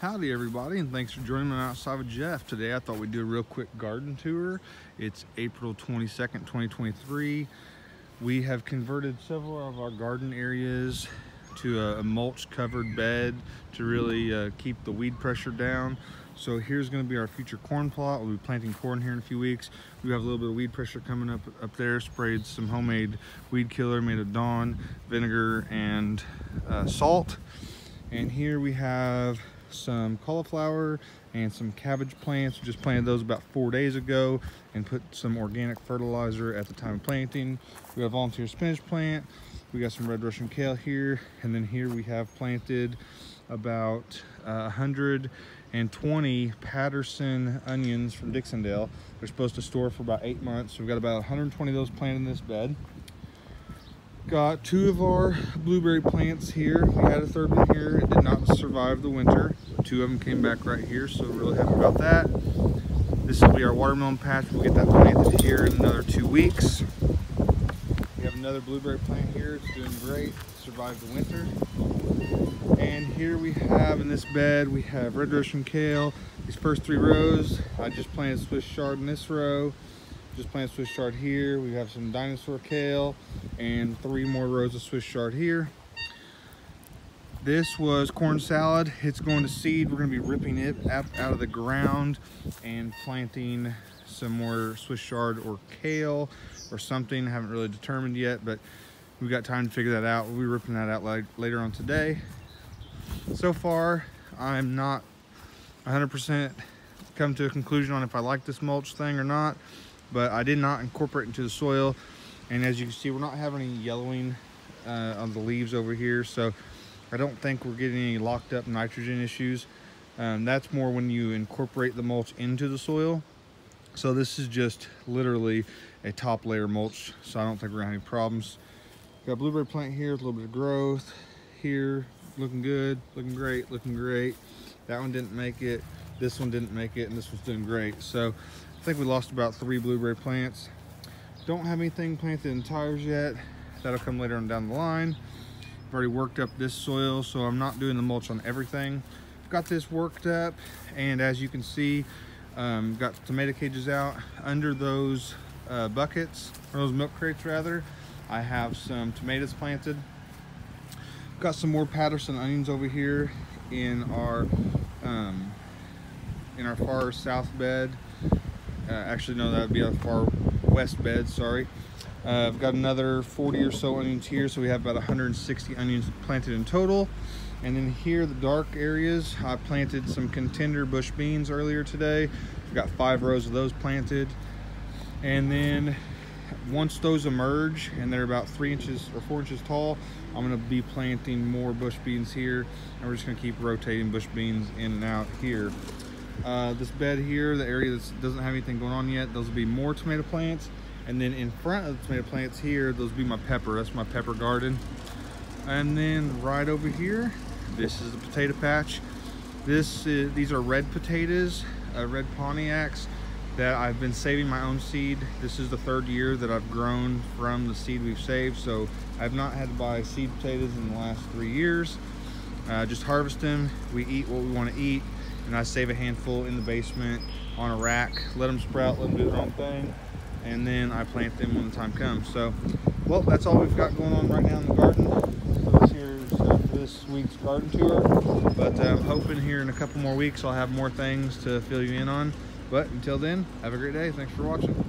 Howdy everybody and thanks for joining me outside with Jeff. Today I thought we'd do a real quick garden tour. It's April 22nd, 2023. We have converted several of our garden areas to a, mulch covered bed to really uh, keep the weed pressure down. So here's gonna be our future corn plot. We'll be planting corn here in a few weeks. We have a little bit of weed pressure coming up up there. Sprayed some homemade weed killer made of Dawn, vinegar, and uh, salt. And here we have some cauliflower and some cabbage plants. We just planted those about four days ago and put some organic fertilizer at the time of planting. We have volunteer spinach plant. We got some red Russian kale here. And then here we have planted about uh, 120 Patterson onions from Dixondale. They're supposed to store for about eight months. So we've got about 120 of those planted in this bed. Got two of our blueberry plants here. We had a third one here. It did not survive the winter. Two of them came back right here, so really happy about that. This will be our watermelon patch. We'll get that planted here in another two weeks. We have another blueberry plant here. It's doing great. Survived the winter. And here we have in this bed, we have red Russian kale. These first three rows, I just planted Swiss chard in this row just planted Swiss chard here. We have some dinosaur kale and three more rows of Swiss chard here. This was corn salad. It's going to seed. We're going to be ripping it out, out of the ground and planting some more Swiss chard or kale or something. I haven't really determined yet, but we've got time to figure that out. We'll be ripping that out later on today. So far, I'm not 100% come to a conclusion on if I like this mulch thing or not but I did not incorporate into the soil. And as you can see, we're not having any yellowing uh, on the leaves over here. So I don't think we're getting any locked up nitrogen issues. Um, that's more when you incorporate the mulch into the soil. So this is just literally a top layer mulch. So I don't think we're gonna have any problems. Got blueberry plant here, a little bit of growth here, looking good, looking great, looking great. That one didn't make it. This one didn't make it, and this one's doing great. So I think we lost about three blueberry plants. Don't have anything planted in tires yet. That'll come later on down the line. I've already worked up this soil, so I'm not doing the mulch on everything. I've got this worked up, and as you can see, um, got tomato cages out. Under those uh, buckets, or those milk crates rather, I have some tomatoes planted. Got some more Patterson onions over here in our um, in our far south bed. Uh, actually, no, that would be our far west bed, sorry. Uh, I've got another 40 or so onions here, so we have about 160 onions planted in total. And then here, the dark areas, I planted some contender bush beans earlier today. I've got five rows of those planted. And then once those emerge and they're about three inches or four inches tall, I'm gonna be planting more bush beans here. And we're just gonna keep rotating bush beans in and out here. Uh, this bed here, the area that doesn't have anything going on yet, those will be more tomato plants. And then in front of the tomato plants here, those will be my pepper. That's my pepper garden. And then right over here, this is the potato patch. This is, these are red potatoes, uh, red Pontiacs that I've been saving my own seed. This is the third year that I've grown from the seed we've saved. So I've not had to buy seed potatoes in the last three years. Uh, just harvest them. We eat what we want to eat and I save a handful in the basement on a rack, let them sprout, let them do their own thing, and then I plant them when the time comes. So, well, that's all we've got going on right now in the garden. So this here's uh, this week's garden tour, but I'm hoping here in a couple more weeks I'll have more things to fill you in on. But until then, have a great day. Thanks for watching.